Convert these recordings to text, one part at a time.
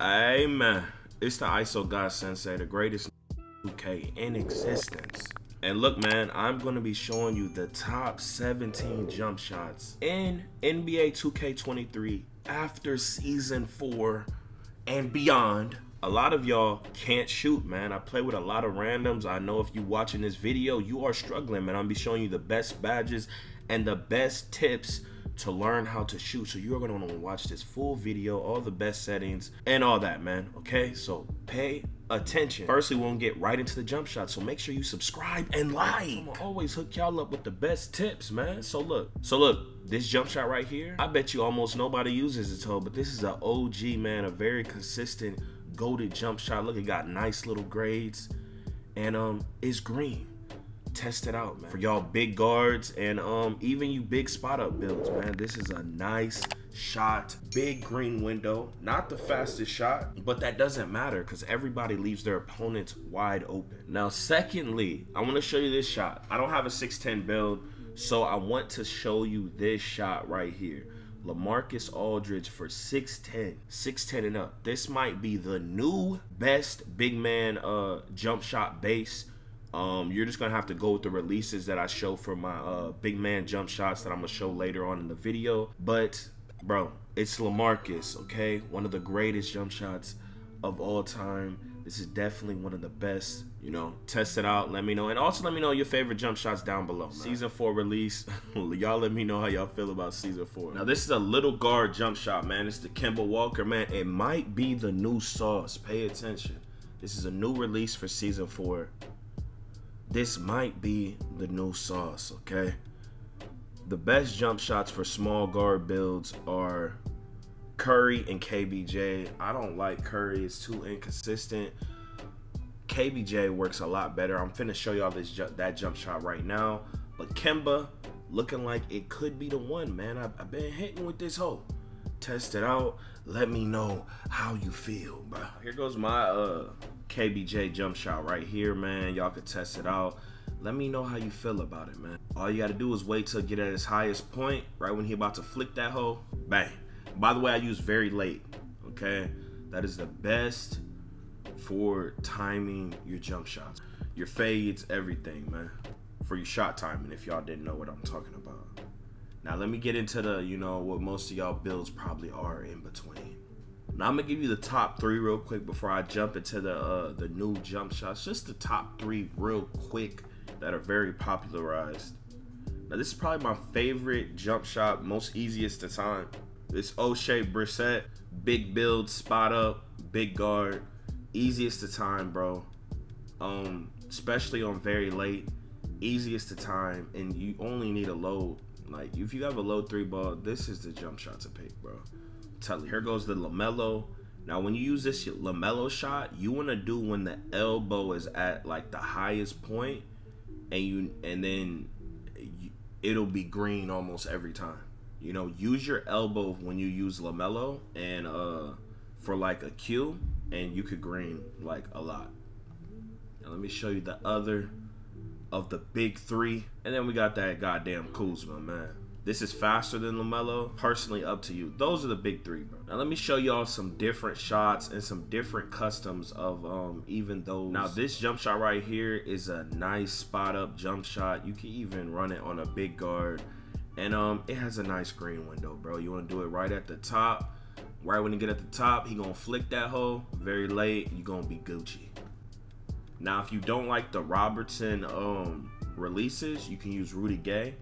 Amen. It's the ISO God Sensei, the greatest 2K in existence. And look, man, I'm going to be showing you the top 17 jump shots in NBA 2K23 after season 4 and beyond. A lot of y'all can't shoot, man. I play with a lot of randoms. I know if you watching this video, you are struggling, man. I'm be showing you the best badges and the best tips to learn how to shoot. So you're gonna wanna watch this full video, all the best settings and all that, man. Okay, so pay attention. Firstly, we won't get right into the jump shot. So make sure you subscribe and like. I'm gonna always hook y'all up with the best tips, man. So look, so look, this jump shot right here, I bet you almost nobody uses it, but this is an OG, man, a very consistent, goaded jump shot. Look, it got nice little grades and um, it's green test it out, man. For y'all big guards and um even you big spot up builds, man. This is a nice shot, big green window. Not the fastest shot, but that doesn't matter because everybody leaves their opponents wide open. Now, secondly, I want to show you this shot. I don't have a 6'10 build, so I want to show you this shot right here. LaMarcus Aldridge for 6'10, 6'10 and up. This might be the new best big man uh jump shot base um, you're just gonna have to go with the releases that I show for my uh, big man jump shots that I'm gonna show later on in the video. But bro, it's Lamarcus, okay? One of the greatest jump shots of all time. This is definitely one of the best. You know, test it out. Let me know, and also let me know your favorite jump shots down below. Man. Season four release. y'all let me know how y'all feel about season four. Now this is a little guard jump shot, man. It's the Kemba Walker, man. It might be the new sauce. Pay attention. This is a new release for season four this might be the new sauce, okay? The best jump shots for small guard builds are Curry and KBJ. I don't like Curry, it's too inconsistent. KBJ works a lot better. I'm finna show y'all this that jump shot right now. But Kemba looking like it could be the one, man. I've, I've been hitting with this hole. Test it out. Let me know how you feel, bro. Here goes my uh KBJ jump shot right here, man. Y'all can test it out. Let me know how you feel about it, man. All you gotta do is wait till get at his highest point, right when he about to flick that hole, bang. By the way, I use very late, okay? That is the best for timing your jump shots. Your fades, everything, man. For your shot timing, if y'all didn't know what I'm talking about. Now let me get into the, you know, what most of y'all builds probably are in between. Now I'm gonna give you the top three real quick before I jump into the uh, the new jump shots. Just the top three real quick that are very popularized. Now this is probably my favorite jump shot, most easiest to time. This Oshae Brissett, big build, spot up, big guard, easiest to time, bro. Um, especially on very late, easiest to time, and you only need a low. Like if you have a low three ball, this is the jump shot to pick, bro here goes the LaMelo. Now, when you use this LaMelo shot, you want to do when the elbow is at like the highest point, and you and then you, it'll be green almost every time. You know, use your elbow when you use LaMelo and uh for like a Q, and you could green like a lot. Now, let me show you the other of the big three, and then we got that goddamn Kuzma, man. This is faster than LaMelo. Personally, up to you. Those are the big three, bro. Now, let me show y'all some different shots and some different customs of um, even those. Now, this jump shot right here is a nice spot up jump shot. You can even run it on a big guard. And um, it has a nice green window, bro. You want to do it right at the top. Right when you get at the top, he going to flick that hole. Very late, you going to be Gucci. Now, if you don't like the Robertson um, releases, you can use Rudy Gay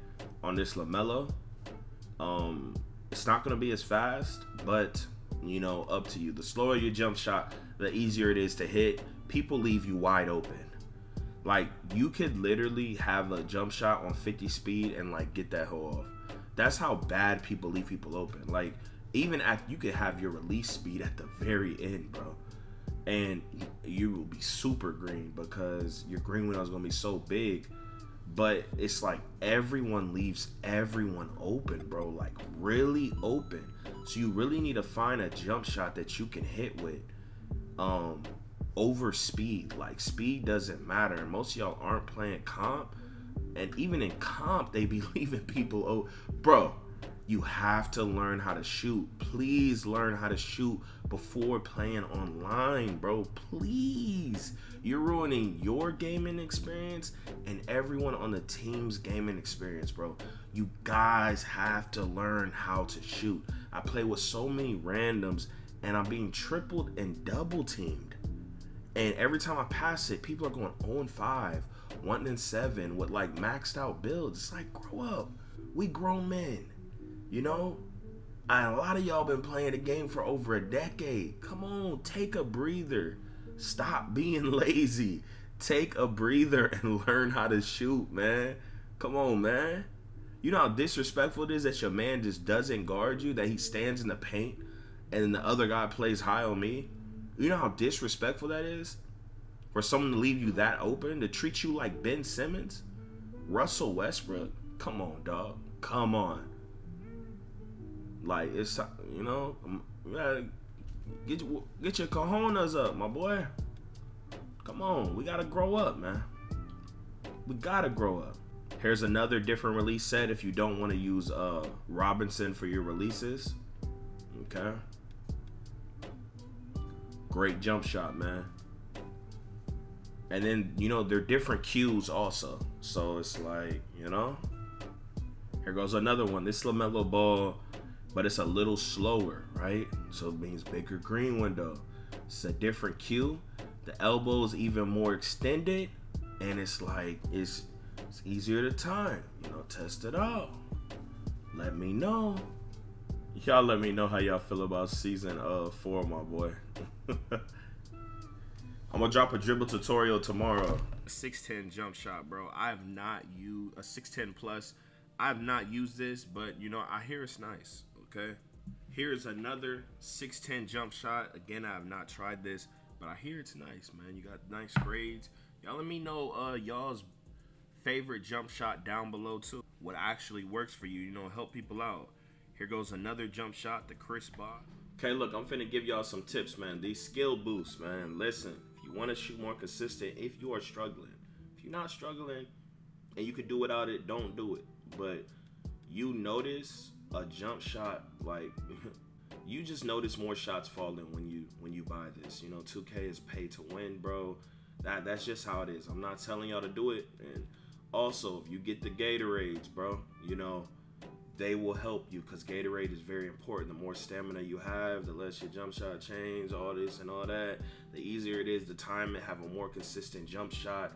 on this LaMelo. Um, it's not going to be as fast, but you know, up to you. The slower your jump shot, the easier it is to hit. People leave you wide open. Like you could literally have a jump shot on 50 speed and like get that hole off. That's how bad people leave people open. Like even at you could have your release speed at the very end, bro. And you will be super green because your green window is gonna be so big but it's like everyone leaves everyone open, bro. Like really open. So you really need to find a jump shot that you can hit with um over speed. Like speed doesn't matter. Most of y'all aren't playing comp. And even in comp, they be leaving people oh bro. You have to learn how to shoot. Please learn how to shoot before playing online, bro. Please. You're ruining your gaming experience and everyone on the team's gaming experience, bro. You guys have to learn how to shoot. I play with so many randoms and I'm being tripled and double teamed. And every time I pass it, people are going 0 and 5, 1 and 7 with like maxed out builds. It's like, grow up. We grown men. You know, and a lot of y'all been playing the game for over a decade. Come on, take a breather. Stop being lazy. Take a breather and learn how to shoot, man. Come on, man. You know how disrespectful it is that your man just doesn't guard you, that he stands in the paint and the other guy plays high on me? You know how disrespectful that is? For someone to leave you that open, to treat you like Ben Simmons? Russell Westbrook? Come on, dog. Come on. Like it's you know, you gotta get get your cojones up, my boy. Come on, we gotta grow up, man. We gotta grow up. Here's another different release set if you don't want to use uh Robinson for your releases. Okay. Great jump shot, man. And then, you know, they're different cues also. So it's like, you know. Here goes another one. This LaMelo ball but it's a little slower, right? So it means bigger green window. It's a different cue. The elbow is even more extended, and it's like it's it's easier to time. You know, test it out. Let me know. Y'all let me know how y'all feel about season uh four, my boy. I'm gonna drop a dribble tutorial tomorrow. 610 jump shot, bro. I have not used a 610 plus. I have not used this, but you know, I hear it's nice okay? Here's another 6'10 jump shot. Again, I have not tried this, but I hear it's nice, man. You got nice grades. Y'all let me know uh, y'all's favorite jump shot down below too. What actually works for you, you know, help people out. Here goes another jump shot, the Chris Bosh. Okay, look, I'm finna give y'all some tips, man. These skill boosts, man. Listen, if you want to shoot more consistent, if you are struggling, if you're not struggling and you can do without it, don't do it. But you notice a jump shot like you just notice more shots falling when you when you buy this. You know, 2K is pay to win, bro. That that's just how it is. I'm not telling y'all to do it. And also, if you get the Gatorades, bro, you know, they will help you because Gatorade is very important. The more stamina you have, the less your jump shot change, all this and all that. The easier it is to time and have a more consistent jump shot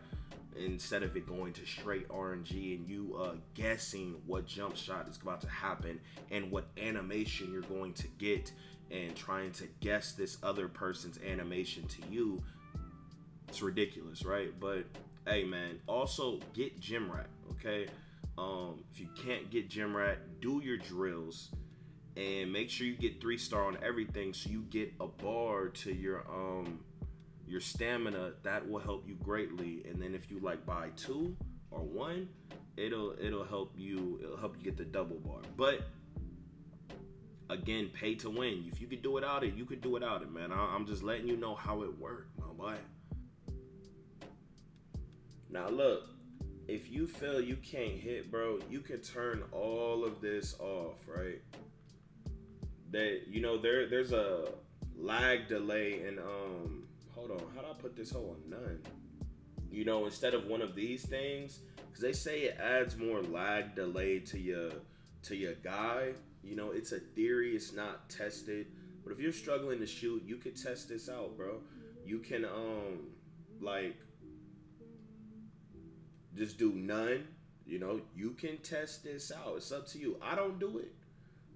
instead of it going to straight RNG and you uh, guessing what jump shot is about to happen and what animation you're going to get and trying to guess this other person's animation to you, it's ridiculous, right? But hey, man, also get Gym Rat, okay? Um, if you can't get Gym Rat, do your drills and make sure you get three star on everything so you get a bar to your um your stamina that will help you greatly. And then if you like buy two or one it'll it'll help you it'll help you get the double bar. But again pay to win. If you could do without it you could do without it man. I, i'm just letting you know how it worked my boy. Now look if you feel you can't hit bro you can turn all of this off right? That you know there there's a lag delay and um hold on, how do I put this whole on none? You know, instead of one of these things, because they say it adds more lag delay to your to your guy. You know, it's a theory, it's not tested. But if you're struggling to shoot, you could test this out, bro. You can um like just do none. You know, you can test this out. It's up to you. I don't do it.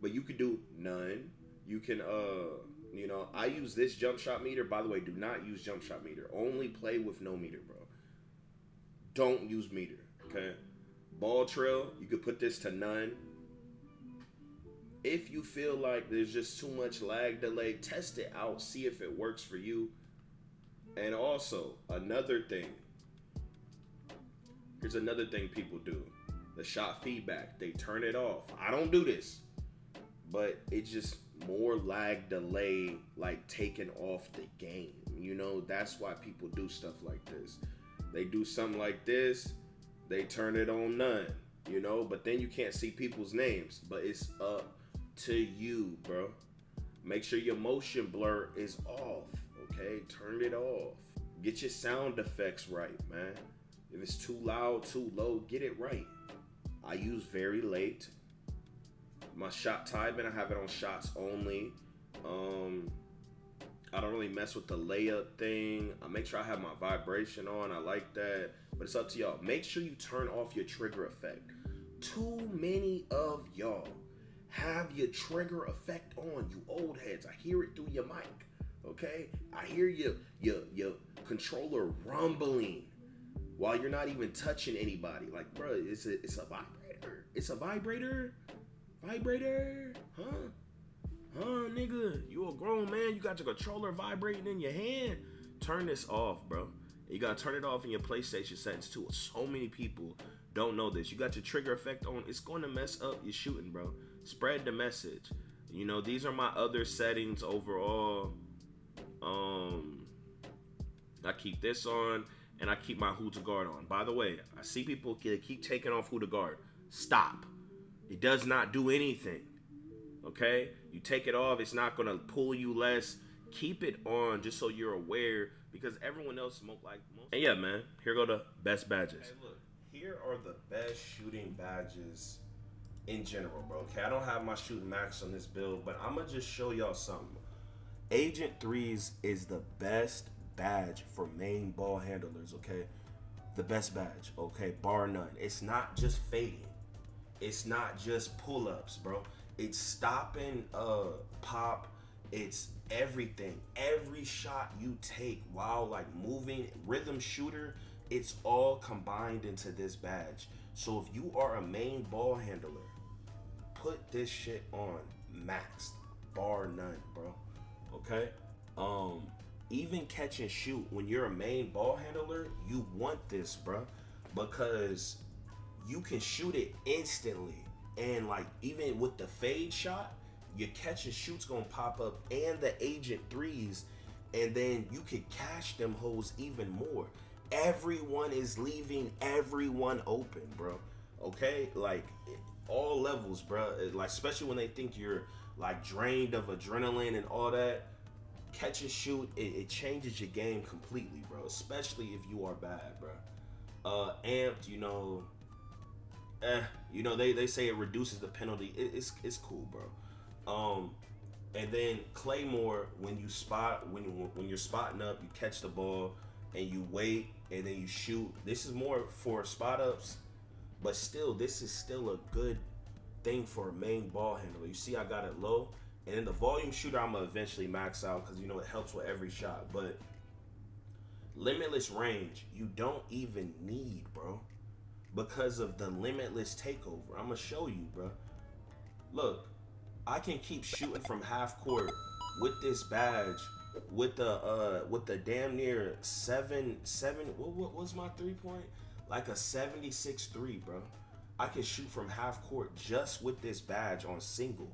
But you could do none. You can uh you know, I use this jump shot meter. By the way, do not use jump shot meter. Only play with no meter, bro. Don't use meter, okay? Ball trail, you could put this to none. If you feel like there's just too much lag delay, test it out, see if it works for you. And also, another thing. Here's another thing people do. The shot feedback, they turn it off. I don't do this. But it just more lag delay like taken off the game. You know, that's why people do stuff like this. They do something like this, they turn it on none. you know, but then you can't see people's names. But it's up to you, bro. Make sure your motion blur is off, okay? Turn it off. Get your sound effects right, man. If it's too loud, too low, get it right. I use very late. My shot timing, I have it on shots only. Um, I don't really mess with the layup thing. I make sure I have my vibration on. I like that. But it's up to y'all. Make sure you turn off your trigger effect. Too many of y'all have your trigger effect on, you old heads. I hear it through your mic. Okay? I hear your your your controller rumbling while you're not even touching anybody. Like, bro, it's a it's a vibrator. It's a vibrator. Vibrator. Huh? Huh, nigga? You a grown man. You got your controller vibrating in your hand. Turn this off, bro. You gotta turn it off in your PlayStation settings too. So many people don't know this. You got your trigger effect on. It's going to mess up your shooting, bro. Spread the message. You know, these are my other settings overall. Um, I keep this on and I keep my Who to Guard on. By the way, I see people keep taking off Who to Guard. Stop. It does not do anything. Okay? You take it off, it's not going to pull you less. Keep it on just so you're aware because everyone else smoke like most. And yeah, man, here go the best badges. Hey, look, here are the best shooting badges in general, bro. Okay, I don't have my shooting max on this build, but I'm gonna just show y'all something. Agent Threes is the best badge for main ball handlers, okay? The best badge, okay, bar none. It's not just fading. It's not just pull-ups, bro. It's stopping uh pop. It's everything. Every shot you take while like moving, rhythm shooter, it's all combined into this badge. So if you are a main ball handler, put this shit on maxed, bar none, bro. Okay? Um, even catch and shoot when you're a main ball handler, you want this, bro, because you can shoot it instantly. And like even with the fade shot, your catch and shoot's gonna pop up and the agent threes, and then you could cash them hoes even more. Everyone is leaving everyone open, bro. Okay? Like all levels, bro. Like especially when they think you're like drained of adrenaline and all that catch and shoot, it, it, changes your game completely, bro. Especially if you are bad, bro. Uh, amped, you know, eh, you know they, they say it reduces the penalty. It, it's it's cool, bro. Um, and then Claymore, when you spot when when you're spotting up, you catch the ball and you wait and then you shoot. This is more for spot ups, but still, this is still a good thing for a main ball handler. You see, I got it low and then the volume shooter, I'm gonna eventually max out because you know it helps with every shot. But limitless range, you don't even need, bro, because of the limitless takeover. I'm gonna show you, bro. Look, I can keep shooting from half court with this badge, with the uh, with the damn near seven seven. What, what was my three point? Like a 76 three, bro. I can shoot from half court just with this badge on single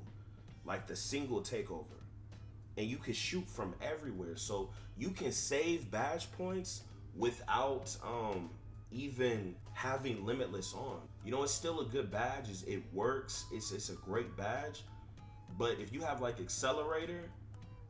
like the single takeover. And you can shoot from everywhere. So you can save badge points without um even having limitless on. You know, it's still a good badge. It works. It's it's a great badge. But if you have like accelerator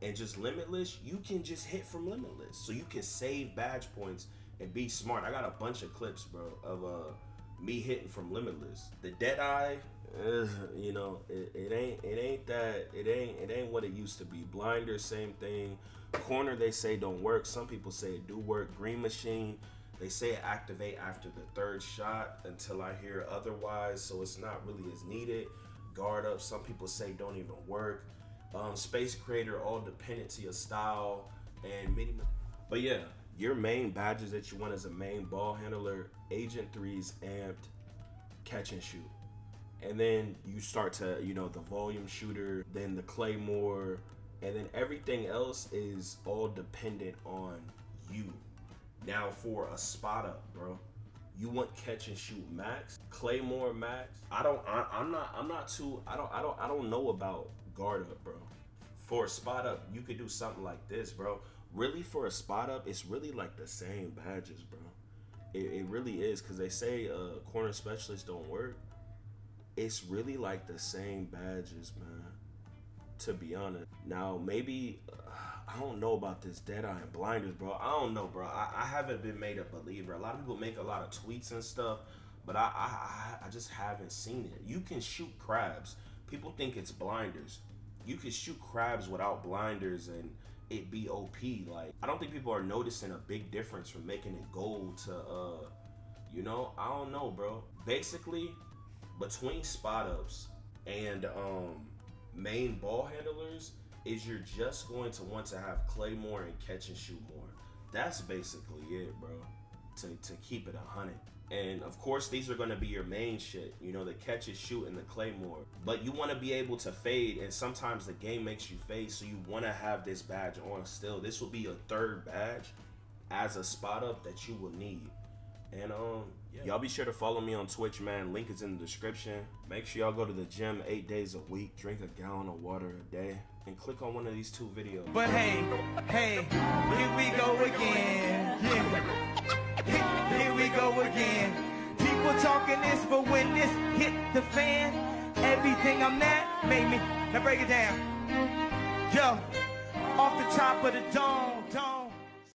and just limitless, you can just hit from limitless. So you can save badge points and be smart. I got a bunch of clips, bro, of uh me hitting from limitless. The dead eye, uh, you know, it, it ain't it ain't that it ain't it ain't what it used to be. Blinder, same thing. Corner they say don't work. Some people say it do work. Green machine, they say activate after the third shot until I hear otherwise. So it's not really as needed. Guard up, some people say don't even work. Um, Space Creator, all dependent to your style and many. But yeah, your main badges that you want as a main ball handler, Agent Threes, amped, catch and shoot and then you start to you know the volume shooter then the claymore and then everything else is all dependent on you now for a spot up bro. You want catch and shoot max? Claymore max? I don't I, i'm not i'm not too i don't i don't i don't know about guard up bro. For a spot up you could do something like this bro. Really for a spot up it's really like the same badges bro. It, it really is because they say uh corner specialists don't work. It's really like the same badges, man. To be honest. Now, maybe uh, I don't know about this Deadeye and Blinders, bro. I don't know, bro. I, I haven't been made a believer. A lot of people make a lot of tweets and stuff, but I, I I just haven't seen it. You can shoot crabs. People think it's blinders. You can shoot crabs without blinders and it be OP. Like I don't think people are noticing a big difference from making it gold to uh you know, I don't know, bro. Basically, between spot ups and um main ball handlers is you're just going to want to have claymore and catch and shoot more. That's basically it, bro. To to keep it a hundred. And of course, these are going to be your main shit. You know, the catch and shoot and the claymore. But you want to be able to fade, and sometimes the game makes you fade, so you want to have this badge on still. This will be your third badge as a spot up that you will need. And um, yeah. y'all be sure to follow me on Twitch, man. Link is in the description. Make sure y'all go to the gym eight days a week, drink a gallon of water a day, and click on one of these two videos. But hey, hey, here we go again. Yeah. Here we go again. People talking this, but when this hit the fan, everything I'm at made me. Now break it down. Yo, off the top of the dome, dome.